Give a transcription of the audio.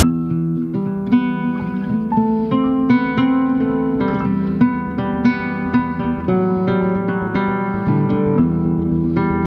Bye.